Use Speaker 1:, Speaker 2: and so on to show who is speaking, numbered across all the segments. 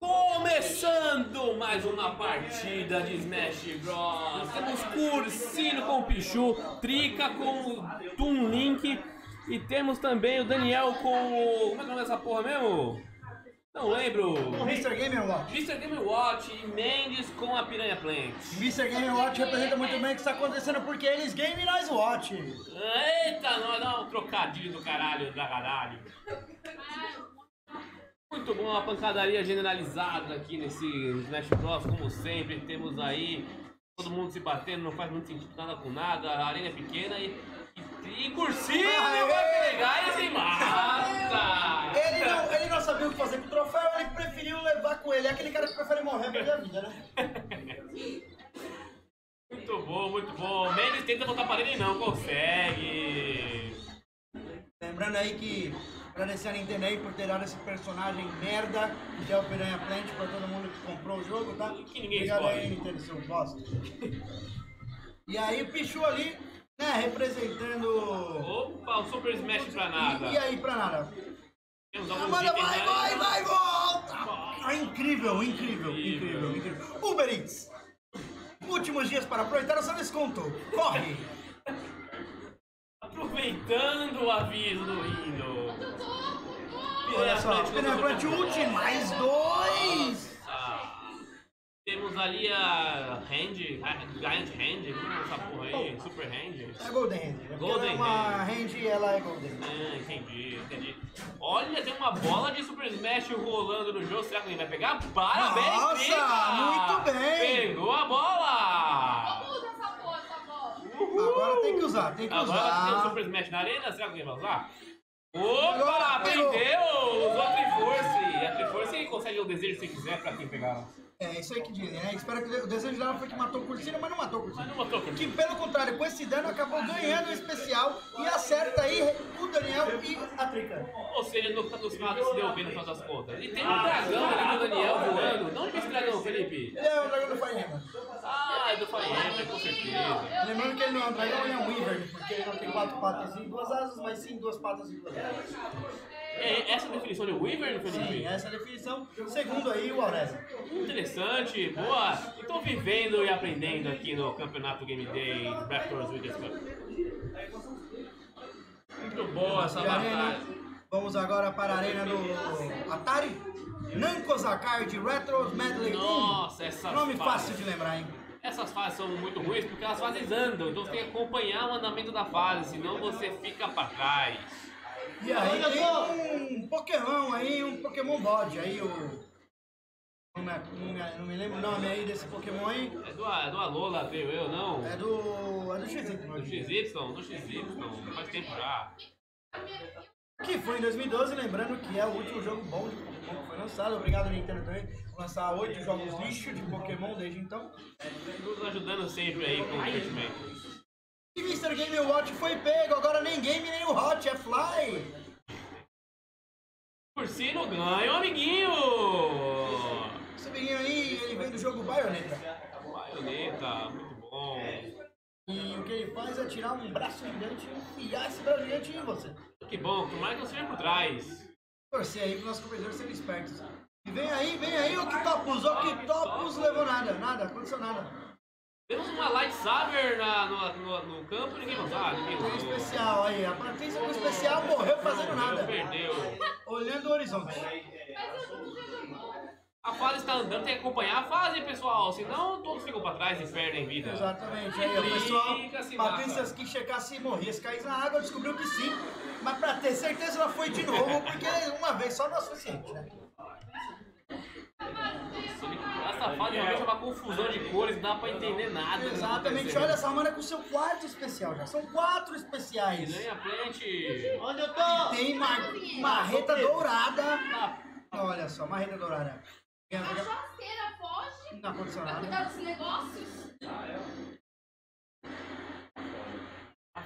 Speaker 1: Começando mais uma partida de Smash Bros. Temos Cursino com o Pichu, Trica com o Toon Link e temos também o Daniel com o. Como é que é o nome dessa porra mesmo? Não lembro.
Speaker 2: O Mr. Game Watch.
Speaker 1: Mr. Game Watch e Mendes com a Piranha Plant.
Speaker 2: Mr. Game Watch representa muito bem o que está acontecendo porque eles game e nós watch.
Speaker 1: Eita, nós dá um trocadilho do caralho, da caralho. Muito bom, uma pancadaria generalizada aqui nesse Smash Bros, como sempre. Temos aí todo mundo se batendo, não faz muito sentido nada com nada. A arena é pequena e, e, e Cursinho vai pegar e se mata!
Speaker 2: Ele não, ele não sabia o que fazer com o troféu, ele preferiu levar com ele. É aquele cara que prefere morrer perder a vida, né?
Speaker 1: Muito bom, muito bom. Mendes tenta voltar para ele e não consegue.
Speaker 2: Lembrando aí que agradecer a Nintendo aí por ter dado esse personagem merda, que é o Piranha Plant, pra todo mundo que comprou o jogo, tá?
Speaker 1: Que ninguém
Speaker 2: Obrigado
Speaker 1: escolhe.
Speaker 2: aí, Nintendo, seu bosta. e aí o Pichu ali, né, representando...
Speaker 1: Opa, o Super Smash pra nada.
Speaker 2: E, e aí, pra nada?
Speaker 1: Temos
Speaker 2: A
Speaker 1: alguns
Speaker 2: Amanda
Speaker 1: itens
Speaker 2: vai, vai, vai, volta! Ah, incrível, incrível, incrível, incrível. Uber Eats. Últimos dias para aproveitar o seu desconto. Corre!
Speaker 1: Aproveitando o aviso do Hino.
Speaker 2: Olha só,
Speaker 1: Plant Super
Speaker 2: Ulti, mais dois!
Speaker 1: Ah, Temos ali a Hand, Giant Hand, como é essa porra aí? Super Hand?
Speaker 2: É Golden Hand. né?
Speaker 1: Golden
Speaker 2: ela é uma hand e ela é Golden.
Speaker 1: Ah, entendi, entendi. Olha, tem uma bola de Super Smash rolando no jogo. Será que ele vai pegar? Parabéns,
Speaker 2: Nossa,
Speaker 1: Trica!
Speaker 2: muito bem!
Speaker 1: Pegou a bola!
Speaker 3: Como usa essa porra, essa bola?
Speaker 2: Agora tem que usar, tem que
Speaker 1: Agora tem o
Speaker 2: usar.
Speaker 1: Super Smash na arena, será que ele vai usar? Opa, aprendeu! Usou a Triforce! A Triforce consegue o desejo se quiser pra quem pegar.
Speaker 2: É isso aí que dizem, né? Espero que o desejo dela foi que matou o Cursino, mas não matou o
Speaker 1: Mas
Speaker 2: Cursino.
Speaker 1: não botou por
Speaker 2: Que pelo contrário, com esse dano acabou ganhando o especial e acerta aí o Daniel e a Trica.
Speaker 1: Ou seja, no, nos fatos se deu bem no final das contas. E tem um dragão ali do Daniel voando. De onde é esse dragão, Felipe?
Speaker 2: Ele é o dragão do Emblem.
Speaker 1: Ah, é do Emblem, com certeza.
Speaker 2: Lembrando que ele não é um dragão, ele é um Weaver, porque ele não tem quatro patas e duas asas, mas sim duas patas e duas asas.
Speaker 1: É essa a definição de Weaver,
Speaker 2: Sim,
Speaker 1: Felipe?
Speaker 2: essa é a definição, segundo aí o Aurélio.
Speaker 1: Interessante, boa. Estou vivendo e aprendendo aqui no Campeonato Game Day Raptors Wiggins Cup. Muito boa essa batalha.
Speaker 2: Vamos agora para a arena do Atari. Namco Zakard Retro Medley 1.
Speaker 1: Nossa, essa
Speaker 2: Nome fácil de lembrar, hein?
Speaker 1: Essas fases são muito ruins porque as fases andam, então você tem que acompanhar o andamento da fase, senão você fica pra trás.
Speaker 2: E aí tem um Pokémon aí, um Pokémon bode aí, o... Não me, não me- não me lembro o nome aí desse Pokémon aí.
Speaker 1: É do, é do Alola, creio eu, não?
Speaker 2: É do... é do XY.
Speaker 1: Do XY? Do XY, faz tempo já.
Speaker 2: Que foi em 2012, lembrando que é o último jogo bom de Pokémon que foi lançado. Obrigado, Nintendo, também, por lançar oito jogos lixo de Pokémon desde então.
Speaker 1: Nos ajudando sempre aí com o investimento.
Speaker 2: Mr. Game Watch foi pego, agora nem game nem o Hot, é Fly!
Speaker 1: Cursino ganha, o amiguinho!
Speaker 2: Esse menino aí, ele vem do jogo Bayonetta.
Speaker 1: Baioneta, muito bom.
Speaker 2: E o que ele faz é tirar um braço gigante e enfiar esse braço gigante em você.
Speaker 1: Que bom, tomara que não seja por trás.
Speaker 2: Torcer aí para nossos competidores serem espertos. E vem aí, vem aí o Octopus, o Octopus levou nada, nada, aconteceu nada.
Speaker 1: Temos uma Light Saber na, no, no, no campo e ninguém vai usar, ninguém
Speaker 2: especial aí, a Patrícia com especial morreu fazendo nada.
Speaker 1: Perdeu.
Speaker 2: Olhando o horizonte.
Speaker 1: A fase está andando, tem que acompanhar a fase, pessoal. Senão todos ficam pra trás e perdem vida.
Speaker 2: Exatamente, aí o pessoal,
Speaker 1: Fica, se
Speaker 2: Patrícia
Speaker 1: mata.
Speaker 2: quis checar se morria, se caísse na água, descobriu que sim. Mas pra ter certeza ela foi de novo, porque uma vez só não é suficiente, né?
Speaker 1: Fase realmente é uma confusão de cores, não dá pra entender nada. tá
Speaker 2: Exatamente, olha essa mana com seu quarto especial já. São quatro especiais.
Speaker 1: Piranha Plant.
Speaker 2: Onde eu tô? Tem uma marreta dourada.
Speaker 1: Ah,
Speaker 2: Olha só, marreta dourada.
Speaker 3: Cachaceira, foge.
Speaker 2: Não aconteceu nada.
Speaker 3: cuidar dos negócios.
Speaker 1: A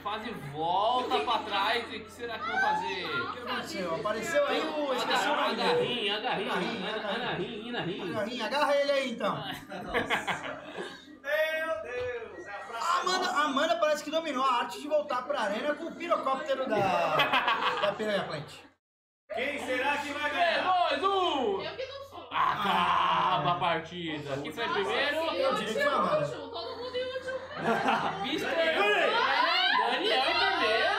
Speaker 1: fase volta pra trás e o que será que vão fazer?
Speaker 2: O que aconteceu? Apareceu aí o. Esqueci o nome dele.
Speaker 1: Agarrinha, agarrinha,
Speaker 2: Agarrinha,
Speaker 1: agarrinha, agarrinha.
Speaker 2: Agarrinha, agarra ele aí então.
Speaker 4: Meu Deus, é a
Speaker 2: A Amanda, a Amanda parece que dominou a arte de voltar pra arena com o pirocóptero da, da Piranha Plant.
Speaker 4: Quem será que vai
Speaker 1: 3,
Speaker 4: ganhar?
Speaker 1: 2, 1! partida. Quem foi primeiro?
Speaker 2: Eu diria que foi a Amanda.
Speaker 3: Útil, todo mundo inútil.
Speaker 1: Mr. Daniel em primeiro.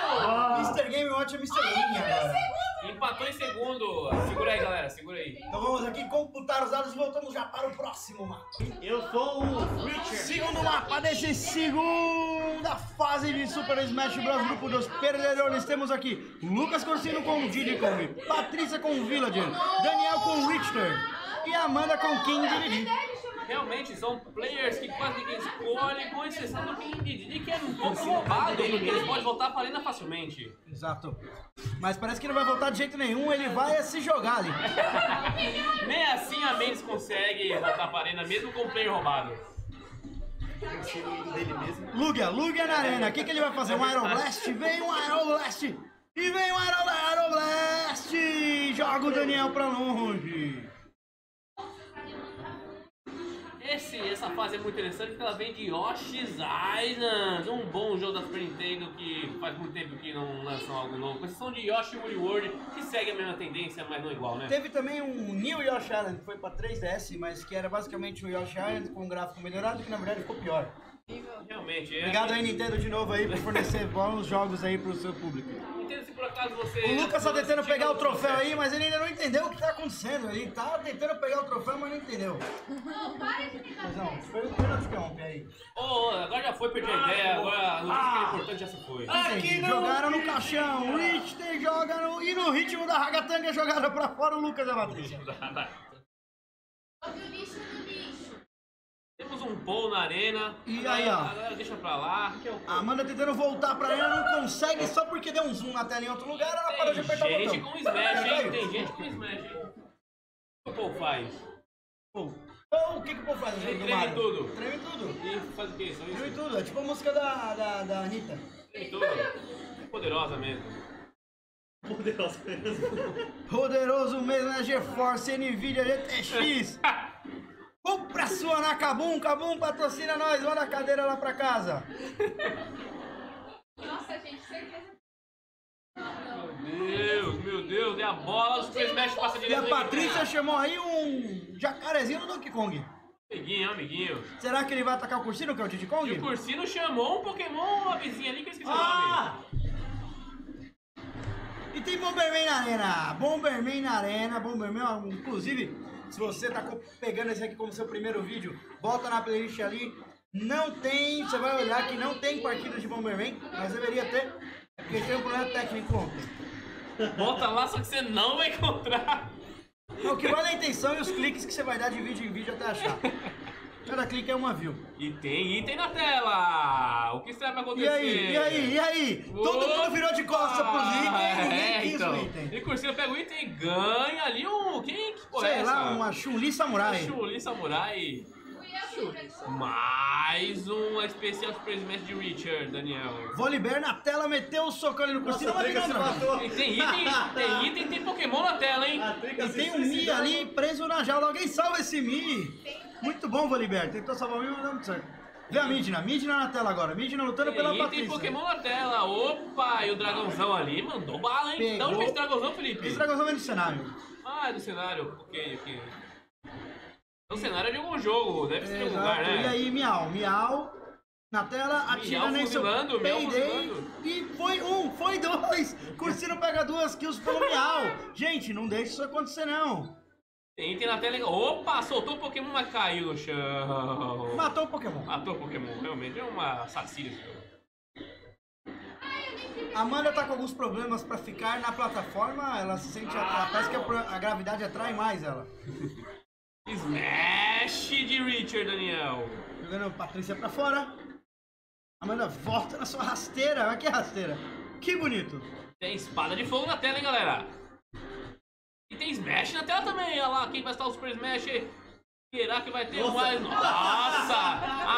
Speaker 2: É Mr. Game agora.
Speaker 1: Empatou em segundo. Segura aí, galera. Segura aí.
Speaker 2: Então vamos aqui computar os dados e voltamos já para o próximo mapa.
Speaker 4: Eu sou o Richard.
Speaker 2: Segundo mapa desse segunda fase de Super Smash Bros. Grupo dos Perdedores. Temos aqui Lucas Corsino com Diddy Kong, Patrícia com Villager, Daniel com Richter e Amanda com King Diddy.
Speaker 1: Realmente são players que quase ninguém escolhe, com exceção do King Didi, que é um pouco roubado, porque eles podem voltar pra arena facilmente.
Speaker 2: Exato. Mas parece que não vai voltar de jeito nenhum, ele vai se jogar ali.
Speaker 1: Nem assim a Mendes consegue voltar pra arena, mesmo com o player roubado.
Speaker 4: dele mesmo.
Speaker 2: Lugia, Lugia na arena. O que, que ele vai fazer? Um Aeroblast? Vem um Aeroblast! E vem um Aero- Aeroblast! Joga o Daniel pra longe.
Speaker 1: Esse, essa fase é muito interessante porque ela vem de Yoshi's Island, um bom jogo da Super Nintendo que faz muito tempo que não lançam algo novo. Com exceção de Yoshi Woolly World, que segue a mesma tendência, mas não igual, né?
Speaker 2: Teve também um New Yoshi Island que foi pra 3DS, mas que era basicamente o Yoshi Island com um gráfico melhorado, que na verdade ficou pior.
Speaker 1: Realmente, é.
Speaker 2: Obrigado aí, Nintendo, de novo aí por fornecer bons jogos aí pro seu público.
Speaker 1: Entendo se por acaso você.
Speaker 2: O Lucas tá tentando pegar o troféu
Speaker 1: processo.
Speaker 2: aí, mas ele ainda não entendeu o que tá acontecendo. Ele tá tentando pegar o troféu, mas não entendeu.
Speaker 3: Não, para de me dar
Speaker 2: Mas não, foi o pênalti que ontem aí.
Speaker 1: Ô, agora já foi, perdi a ideia, agora a notícia que é importante já se foi.
Speaker 2: Entendi. Jogaram no caixão, o Richter joga no. E no ritmo da ragatanga jogada pra fora o Lucas e a Patrícia.
Speaker 3: O lixo no lixo.
Speaker 1: Temos um Paul na arena.
Speaker 2: E aí, ó.
Speaker 1: Agora deixa pra lá. Que é o
Speaker 2: A Amanda tentando voltar pra ela, não consegue só porque deu um zoom na tela em outro lugar, ela parou de
Speaker 1: Tem
Speaker 2: apertar o
Speaker 1: gente
Speaker 2: botão.
Speaker 1: com Smash, hein? Tem gente com Smash, hein? O que o Paul faz?
Speaker 2: O que que o povo faz
Speaker 1: Ele treme
Speaker 2: Mario?
Speaker 1: tudo.
Speaker 2: Treme tudo.
Speaker 1: E faz o que? Só
Speaker 2: Treme
Speaker 1: isso?
Speaker 2: tudo. É tipo a música da, da, da Anitta.
Speaker 1: Treme tudo. Poderosa mesmo.
Speaker 4: Poderoso mesmo.
Speaker 2: Poderoso mesmo é GeForce NVIDIA GTX. Compra sua na Kabum patrocina nós, manda a cadeira lá pra casa.
Speaker 3: Nossa, gente, certeza.
Speaker 1: Meu Deus, meu Deus, é a bola, o Super Smash passa
Speaker 2: E
Speaker 1: direto
Speaker 2: a Patrícia chamou aí um jacarezinho do Donkey Kong.
Speaker 1: Amiguinho, amiguinho.
Speaker 2: Será que ele vai atacar o Cursino, que é o Diddy
Speaker 1: E
Speaker 2: Kong?
Speaker 1: o Cursino chamou um Pokémon, uma vizinha ali que eu esqueci
Speaker 2: Ah!
Speaker 1: o nome.
Speaker 2: E tem Bomberman na arena. Bomberman na arena, Bomberman, inclusive, se você tá pegando esse aqui como seu primeiro vídeo, volta na playlist ali. Não tem, você vai olhar que não tem partida de Bomberman, mas deveria ter, é porque tem um problema técnico ontem.
Speaker 1: Volta lá, só que você não vai encontrar.
Speaker 2: O que vale a intenção e os cliques que você vai dar de vídeo em vídeo até achar. Cada clique é uma view.
Speaker 1: E tem item na tela. O que será que vai acontecer?
Speaker 2: E aí, e aí, e aí? Todo mundo virou de costas pros itens, ninguém
Speaker 1: É, então.
Speaker 2: item.
Speaker 1: E Cursino pega o item e ganha ali um... Quem que porra é
Speaker 2: Sei
Speaker 1: essa?
Speaker 2: lá, uma Chun-Li Samurai.
Speaker 1: Chuli Samurai.
Speaker 3: Pra
Speaker 1: Mais um especial Smash de Richard, Daniel.
Speaker 2: Volibear na tela, meteu o socão ali no
Speaker 4: Nossa,
Speaker 2: um dragão.
Speaker 4: matou.
Speaker 1: E tem item, tem item, tem Pokémon na tela, hein?
Speaker 2: E tem um Mi ali preso na jaula. Alguém salva esse Mi. Muito bom, Volibear. Tentou salvar o Mi, mas não deu muito certo. Vê a Midna. Midna na tela agora. Midna lutando pela
Speaker 1: Tem item
Speaker 2: Patrícia.
Speaker 1: Pokémon na tela. Opa, e o dragãozão ali mandou bala, hein?
Speaker 2: Pegou.
Speaker 1: De onde veio esse dragãozão, Felipe?
Speaker 2: Esse dragãozão vem do cenário.
Speaker 1: Ah, é do cenário. Ok, ok. É o cenário de algum jogo, deve ser de algum lugar, né?
Speaker 2: E aí, Miau. Miau na tela, atira nem seu
Speaker 1: fuzilando.
Speaker 2: E foi um, foi dois. Cursino pega duas kills pelo Miau. Gente, não deixa isso acontecer, não.
Speaker 1: Item na tela. Opa, soltou o Pokémon, mas caiu no chão.
Speaker 2: Matou o Pokémon.
Speaker 1: Matou o Pokémon, realmente. É uma assassina esse jogo.
Speaker 2: Amanda tá com alguns problemas pra ficar na plataforma. Ela se sente. atra- Parece que a, a gravidade atrai mais ela.
Speaker 1: Smash de Richard, Daniel.
Speaker 2: Jogando Patrícia pra fora. Amanda volta na sua rasteira. Olha que rasteira. Que bonito.
Speaker 1: Tem espada de fogo na tela, hein, galera? E tem Smash na tela também. Olha lá, quem vai estar o Super Smash? Será que vai ter
Speaker 4: Nossa.
Speaker 1: mais? Nossa!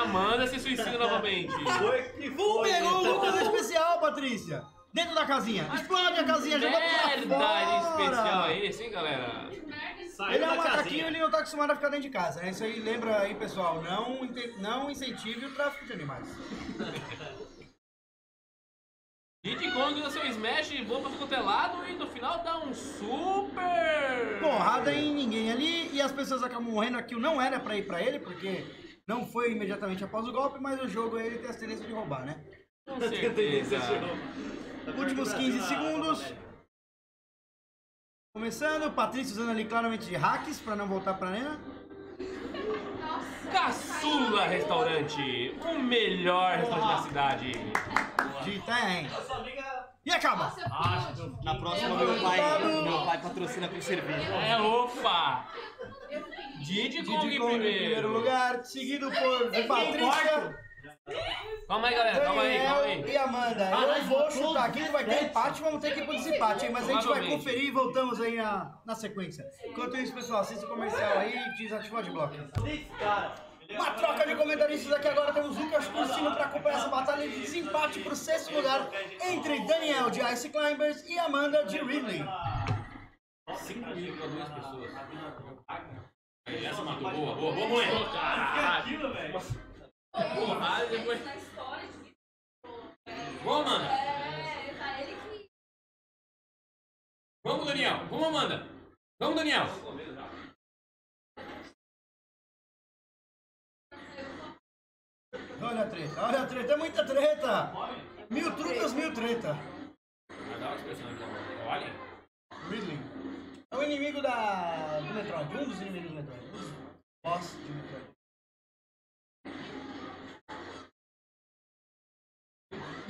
Speaker 1: Amanda se suicida novamente.
Speaker 4: Foi que
Speaker 2: Vum,
Speaker 4: foi.
Speaker 2: pegou
Speaker 4: então.
Speaker 2: Lucas especial, Patrícia. Dentro da casinha. Explode a casinha, pra
Speaker 1: Merda
Speaker 2: fora.
Speaker 1: especial é esse, hein, galera?
Speaker 4: Saiu
Speaker 2: Ele é um macaquinho, ele não tá acostumado a ficar dentro de casa, né? Isso aí lembra aí, pessoal, não, não incentive o tráfico de animais.
Speaker 1: Diddy Kong usa seu smash, bomba pro quanto é lado e no final dá um super...
Speaker 2: Porrada em ninguém ali e as pessoas acabam morrendo. Aquilo não era pra ir pra ele, porque não foi imediatamente após o golpe, mas o jogo ele tem a tendência de roubar, né?
Speaker 1: Com certeza.
Speaker 2: Últimos 15 segundos. Começando, Patrícia usando ali claramente de hacks pra não voltar pra arena.
Speaker 1: Caçula Restaurante, o melhor restaurante da cidade.
Speaker 2: De Itanhaém. E acaba!
Speaker 3: Nossa,
Speaker 4: Ah, na próxima
Speaker 3: Eu
Speaker 4: meu pai, meu pai patrocina com cerveja.
Speaker 1: É, opa! Em
Speaker 2: Kong em primeiro
Speaker 1: primeiro.
Speaker 2: lugar, seguido por Patrícia,
Speaker 1: Calma aí, galera, calma aí, calma
Speaker 2: Daniel
Speaker 1: aí.
Speaker 2: e Amanda. Eu vou chutar aqui, vai ter empate, vamos ter que ir pro desempate, mas a gente vai conferir e voltamos aí na, na sequência. Enquanto isso, pessoal, assista o comercial aí e desativa de bloco. Uma troca de comentaristas aqui agora, temos Lucas Cursino para acompanhar essa batalha de desempate pro sexto lugar entre Daniel de Ice Climbers e Amanda de Ridley.
Speaker 1: 5 mil pra duas pessoas. Essa matou, boa, boa, boa, boa. Caralho. Porrada, depois...
Speaker 3: Na história de
Speaker 1: Boa, Amanda.
Speaker 3: É, tá ele que.
Speaker 1: Vamos, Daniel. Vamos, Amanda. Vamos, Daniel.
Speaker 2: Olha a treta, olha a treta, é muita treta! Mil trutas, mil treta.
Speaker 1: Olha.
Speaker 2: Ridley. É o inimigo da... do Metroid, um dos inimigos do Metroid. Um dos boss de Metroid.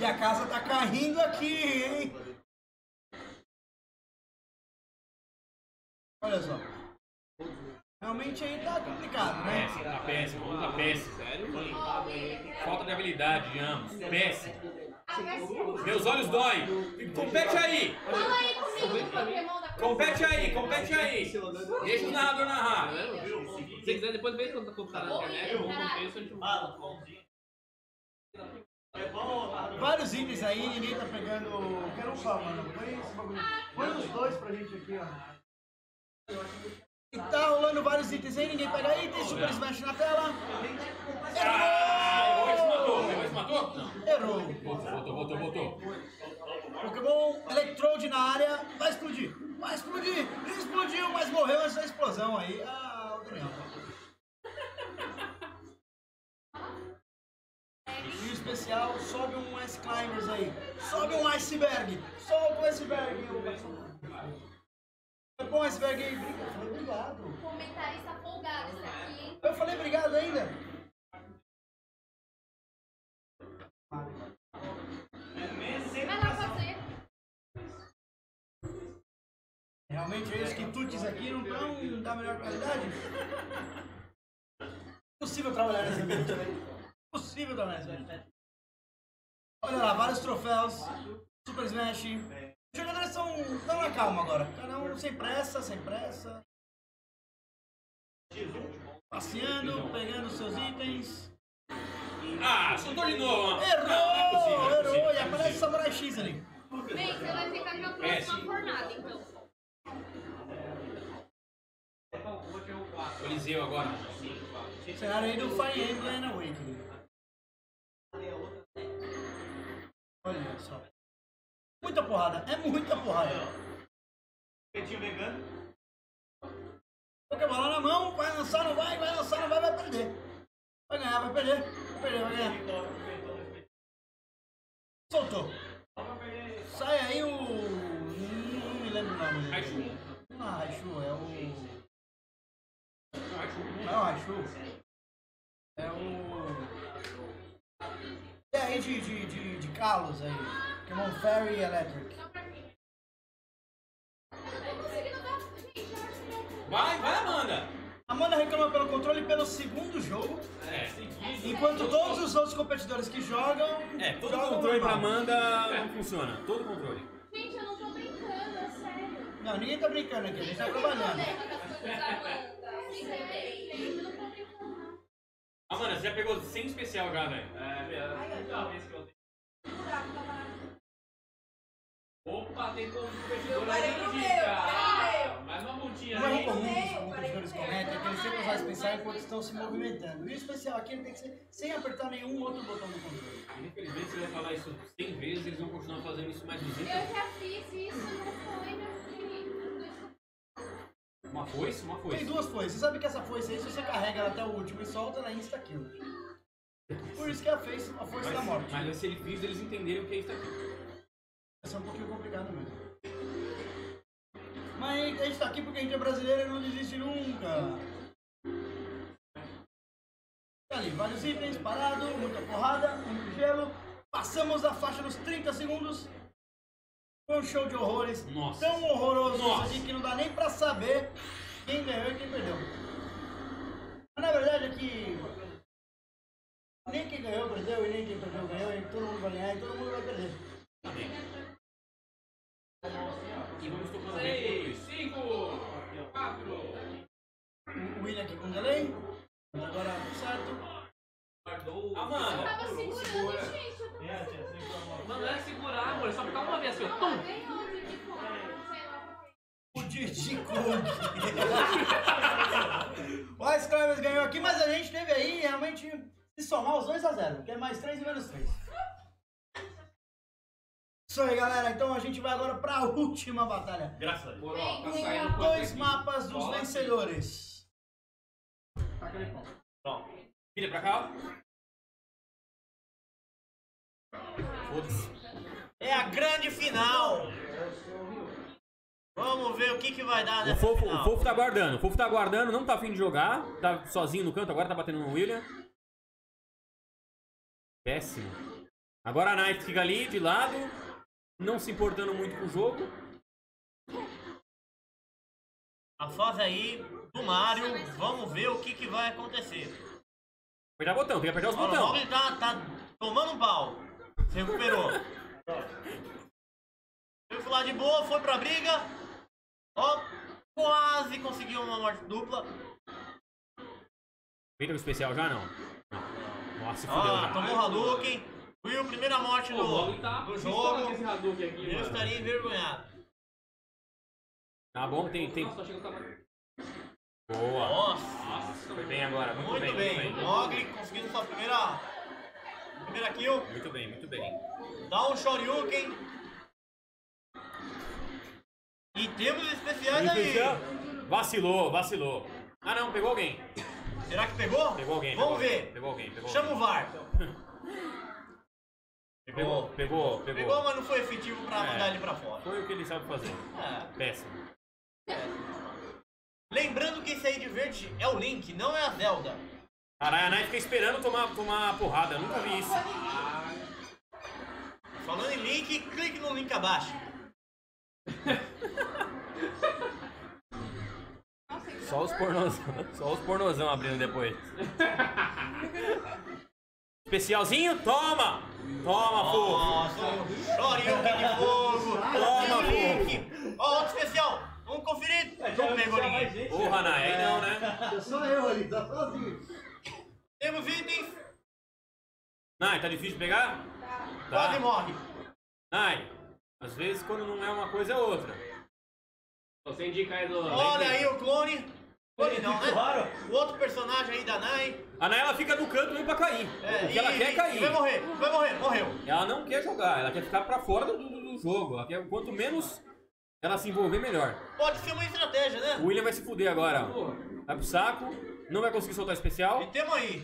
Speaker 2: A casa tá caindo aqui, hein? Olha só. Realmente aí tá complicado, né?
Speaker 1: Péssimo, tá péssimo, tá péssimo. Sério? Falta de habilidade de ambos. Péssimo. Meus olhos doem. Compete aí.
Speaker 3: Fala aí comigo do Pokémon da
Speaker 1: Compete aí, compete aí. Deixa o narrador narrar. Se quiser, depois vem quando tá na internet, ou no texto, a gente
Speaker 2: Vários itens aí, ninguém tá pegando. Quero um só, mano. Põe esse bagulho. Põe os dois pra gente aqui, ó. E tá rolando vários itens aí, ninguém pega itens, Super Smash na tela. Errou!
Speaker 1: Esse matou?
Speaker 2: Errou.
Speaker 1: Voltou, voltou, voltou.
Speaker 2: Pokémon Electrode na área, vai explodir. Vai explodir. Explodiu, mas morreu antes da explosão aí. Ah, o Daniel. E o especial, sobe um Ice Climbers aí. Sobe um iceberg. Solta o iceberg. Foi bom iceberg aí. Obrigado. Eu falei obrigado.
Speaker 3: Comentarista folgado esse aqui, hein?
Speaker 2: Eu falei obrigado ainda.
Speaker 3: Vai lá fazer.
Speaker 2: Realmente é isso, quitutes aqui não estão da melhor qualidade. Impossível trabalhar nesse ambiente, né? Impossível trabalhar nesse ambiente. Olha lá, vários troféus, Super Smash. Os jogadores estão estão na calma agora. Cada um sem pressa, sem pressa. Passeando, pegando seus itens.
Speaker 1: Ah, soltou de novo.
Speaker 2: Errou!
Speaker 1: Não, não é possível, é
Speaker 2: errou!
Speaker 1: possível,
Speaker 2: E
Speaker 1: não é
Speaker 2: aparece
Speaker 1: possível.
Speaker 2: Samurai X ali.
Speaker 3: Bem, você vai ficar com a próxima jornada, então.
Speaker 1: Coliseu agora.
Speaker 2: Cenário aí do Fire Emblem Awakening. Porrada, é muita porrada.
Speaker 4: Petinho vegano.
Speaker 2: Pokébola na mão, vai lançar, não vai, vai lançar, não vai, vai perder. Vai ganhar, vai perder, vai perder, vai ganhar. Soltou. Sai aí o. Não me lembro o nome dele.
Speaker 1: Raichu.
Speaker 2: Não, é Raichu, é o. Não é o Raichu. É o. É aí de, de, de, de Kalos aí. Pokémon Fairy Electric.
Speaker 1: Vai, vai, Amanda.
Speaker 2: Amanda reclama pelo controle pelo segundo jogo,
Speaker 1: É.
Speaker 2: enquanto todos os outros competidores que jogam.
Speaker 1: É, todo
Speaker 2: jogam
Speaker 1: controle pra
Speaker 2: normal.
Speaker 1: Amanda não funciona. Todo controle.
Speaker 3: Gente, eu não tô brincando, é sério.
Speaker 2: Não, ninguém tá brincando aqui, a gente tá trabalhando.
Speaker 1: Amanda, você já pegou 100 especial já, velho. Opa, tem como competidor
Speaker 5: parei
Speaker 1: aí,
Speaker 5: no
Speaker 1: dica.
Speaker 5: meio, parei no meio.
Speaker 1: Mais uma multinha
Speaker 2: Não é
Speaker 1: aí.
Speaker 2: comum que os competidores comentem, é que eles sempre usam faz pensar enquanto estão se movimentando. E o especial aqui ele tem que ser sem apertar nenhum outro botão do controle.
Speaker 5: Infelizmente você vai falar isso 100 vezes, eles vão continuar fazendo isso mais 200
Speaker 3: Eu já fiz isso, não foi, meu filho.
Speaker 5: Uma foice, uma foice.
Speaker 2: Tem duas foices. Você sabe que essa foice aí, se você carrega ela até o último e solta, ela insta kill. Por isso que a, face, a força da morte.
Speaker 5: Mas, se ele fiz, eles entenderam o que é aqui.
Speaker 2: Vai ser um pouquinho complicado mesmo. Mas a gente tá aqui porque a gente é brasileiro e não desiste nunca. Tá ali, vários itens, parado, muita porrada, muito gelo. Passamos a faixa dos 30 segundos. Foi um show de horrores.
Speaker 5: Nossa.
Speaker 2: Tão horroroso
Speaker 5: Nossa.
Speaker 2: aqui que não dá nem pra saber quem ganhou e quem perdeu. Mas na verdade é que nem quem ganhou perdeu e nem quem perdeu ganhou e todo mundo vai ganhar e todo mundo vai perder.
Speaker 5: Amém. E vamos tocando bem por 5, 4,
Speaker 2: O William aqui com delay. Mas agora tudo certo.
Speaker 5: Ah, mano.
Speaker 3: Tava segurando, gente. Eu
Speaker 5: Mano, não é segurar, amor. É só ficar uma vez assim, ó.
Speaker 3: não
Speaker 5: Tum.
Speaker 3: ganhou o Diddy Kong, sei lá.
Speaker 2: O Didi Kong. o Ice Climbers ganhou aqui, mas a gente teve aí realmente se somar os 2 a 0 que é mais 3 e menos 3. Isso aí, galera. Então a gente vai agora pra última batalha.
Speaker 4: Graças a Deus.
Speaker 5: Tá saindo
Speaker 2: dois
Speaker 5: aqui.
Speaker 2: mapas dos
Speaker 5: Bola.
Speaker 2: vencedores.
Speaker 5: Pronto. Vira pra cá.
Speaker 4: É a grande final. Vamos ver o que, que vai dar
Speaker 5: O
Speaker 4: nessa
Speaker 5: fofo,
Speaker 4: final.
Speaker 5: o fofo tá aguardando. O fofo tá aguardando, não tá afim de jogar. Tá sozinho no canto, agora tá batendo no William. Péssimo. Agora a Knight fica ali de lado, não se importando muito com o jogo.
Speaker 4: A fase aí do Mario. Vamos ver o que, que vai acontecer.
Speaker 5: Apertar botão, tem que apertar os
Speaker 4: Olha, o
Speaker 5: botões.
Speaker 4: Mogli tá, tá tomando um pau. Se recuperou. Foi lá de boa, foi pra briga. Ó, quase conseguiu uma morte dupla.
Speaker 5: Feita o especial já não? Nossa, se fudeu já.
Speaker 4: tomou Hadouken. Will, primeira morte
Speaker 5: Pô, o
Speaker 4: do,
Speaker 5: tá
Speaker 4: do jogo.
Speaker 5: esse Hadouken aqui,
Speaker 4: Eu
Speaker 5: mano.
Speaker 4: estaria envergonhado.
Speaker 5: Tá bom, tem. tem...
Speaker 2: Nossa, o.
Speaker 5: Boa.
Speaker 4: Nossa,
Speaker 5: Foi bem agora, muito,
Speaker 4: muito
Speaker 5: bem,
Speaker 4: bem.
Speaker 5: muito bem.
Speaker 4: Mogli conseguindo sua primeira, primeira kill.
Speaker 5: Muito bem, muito bem.
Speaker 4: Dá um Shoryuken. E temos especiais aí.
Speaker 5: Vacilou, vacilou. Ah não, pegou alguém.
Speaker 4: Será que pegou?
Speaker 5: Pegou alguém.
Speaker 4: Vamos
Speaker 5: pegou
Speaker 4: ver.
Speaker 5: alguém, Pegou alguém, pegou
Speaker 4: Chama o
Speaker 5: alguém.
Speaker 4: VAR.
Speaker 5: Pegou, pegou, pegou.
Speaker 4: Pegou, mas não foi efetivo pra
Speaker 5: É.
Speaker 4: mandar ele pra fora.
Speaker 5: Foi o que ele sabe fazer.
Speaker 4: É.
Speaker 5: Péssimo.
Speaker 4: Lembrando que esse aí de verde é o Link, não é a Zelda.
Speaker 5: Caralho, a Nai fica esperando tomar, tomar porrada. Eu nunca vi isso.
Speaker 4: Falando em link, clique no link abaixo.
Speaker 5: Só os pornozão, só os pornozão abrindo depois. Especialzinho, toma! Toma, fofo!
Speaker 4: Nossa, o Shoryuken de fogo.
Speaker 5: Toma,
Speaker 4: o Link. Ó, outro especial. Vamos conferir. Não pegou ninguém.
Speaker 5: Porra, Nai, aí não, né?
Speaker 2: Só eu ali, tá sozinho.
Speaker 4: Temos itens.
Speaker 5: Nai, tá difícil de pegar?
Speaker 4: Quase
Speaker 5: Tá.
Speaker 4: morre.
Speaker 5: Nai, às vezes quando não é uma coisa é outra. Você indica aí do.
Speaker 4: Olha aí o clone. Clone não, né?
Speaker 2: Claro.
Speaker 4: O outro personagem aí da Nai.
Speaker 5: A Nai ela fica no canto mesmo pra cair.
Speaker 4: É,
Speaker 5: o que ela quer é cair.
Speaker 4: Vai morrer, vai morrer, morreu.
Speaker 5: Ela não quer jogar, ela quer ficar pra fora do, do- do jogo. Ela quer, quanto menos ela se envolver, melhor.
Speaker 4: Pode ser uma estratégia, né?
Speaker 5: O William vai se fuder agora. ó. Vai pro saco, não vai conseguir soltar especial.
Speaker 4: E temos aí.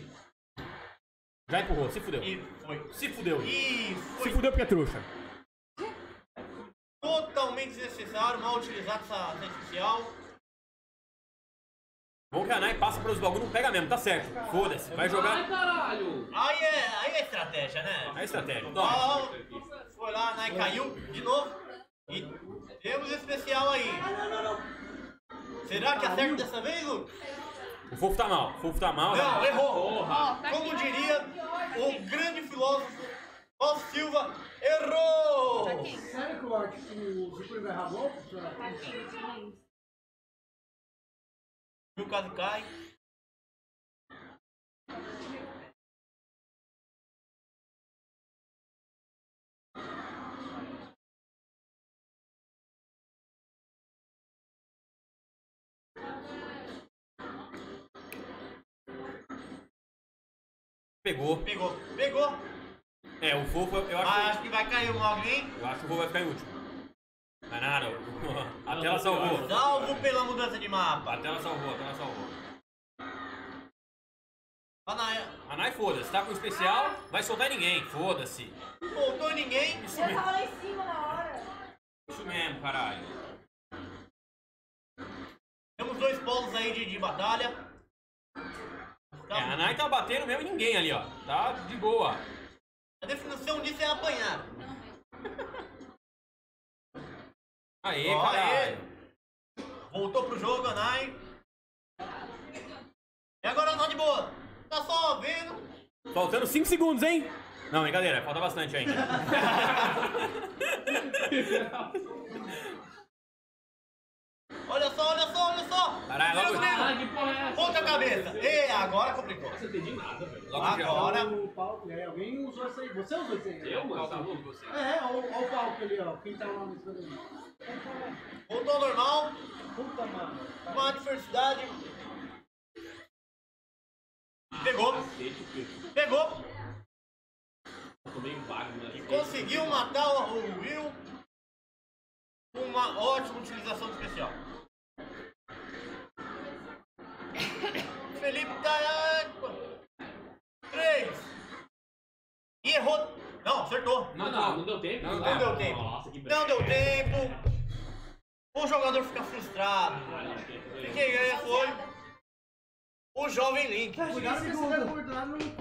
Speaker 5: Já empurrou, se fudeu.
Speaker 4: E foi.
Speaker 5: Se fudeu.
Speaker 4: E
Speaker 5: Se
Speaker 4: foi
Speaker 5: fudeu porque é trouxa.
Speaker 4: totalmente desnecessário, mal utilizado essa, essa especial.
Speaker 5: Bom que a Nai passa pelos bagulho, não pega mesmo, tá certo. Foda-se, vai jogar.
Speaker 1: caralho!
Speaker 4: Aí é, aí é estratégia, né?
Speaker 5: É a estratégia. Toma.
Speaker 4: Ó, foi lá, a Nai caiu de novo. E temos especial aí. Será que acerta dessa vez, Lu?
Speaker 5: O fofo tá mal, o fofo tá mal.
Speaker 4: Não,
Speaker 5: né?
Speaker 4: errou. Como diria o grande filósofo Paulo Silva, errou!
Speaker 3: Tá aqui.
Speaker 2: Sério que o Art- o
Speaker 4: quase cai.
Speaker 5: Pegou.
Speaker 4: Pegou. Pegou.
Speaker 5: É, o Vovô, eu acho.
Speaker 4: Ah, acho que vai cair o Mogli.
Speaker 5: Eu acho que o Vovô vai ficar em último. Mas é nada, o a tela salvou.
Speaker 4: Salvo pela mudança de
Speaker 5: A
Speaker 4: mapa.
Speaker 5: tela salvou, a tela salvou.
Speaker 4: Anaia.
Speaker 5: A Nai, foda-se, tá com especial, vai soltar ninguém, foda-se.
Speaker 4: Voltou ninguém.
Speaker 5: Isso
Speaker 3: Eu
Speaker 5: mesmo,
Speaker 3: tava lá em cima na hora.
Speaker 5: isso mesmo, caralho.
Speaker 4: Temos dois polos aí de, de batalha.
Speaker 5: É, a Nai tá batendo mesmo em ninguém ali, ó. Tá de boa.
Speaker 4: A definição disso é apanhar.
Speaker 5: Aê, caralho.
Speaker 4: Voltou pro jogo, Anai. E agora tá de boa. Tá só vendo.
Speaker 5: Faltando 5 segundos, hein? Não, brincadeira, falta bastante ainda.
Speaker 4: Olha só, olha só, olha só.
Speaker 5: Caralho, logo-. Ah, porra é essa?
Speaker 4: Ponta a cabeça. E agora complicou.
Speaker 5: Não entendi nada, velho. Logo
Speaker 4: Agora.
Speaker 2: O Paulo, é, alguém usou isso aí. Você usou isso aí?
Speaker 5: Eu, mano, tá louco você.
Speaker 2: É, olha o palco ali, ó. Quem tá lá no cima dele.
Speaker 4: Voltou ao normal.
Speaker 2: Puta, mano.
Speaker 4: Uma adversidade. Pegou. Pegou.
Speaker 5: Um né?
Speaker 4: E conseguiu matar o Will. Com uma ótima utilização especial.
Speaker 5: Deu tempo.
Speaker 4: Não deu tempo.
Speaker 5: Nossa, que
Speaker 4: Não deu tempo. O jogador fica frustrado. E quem ganha foi o jovem Link.
Speaker 2: Cuidado que esse não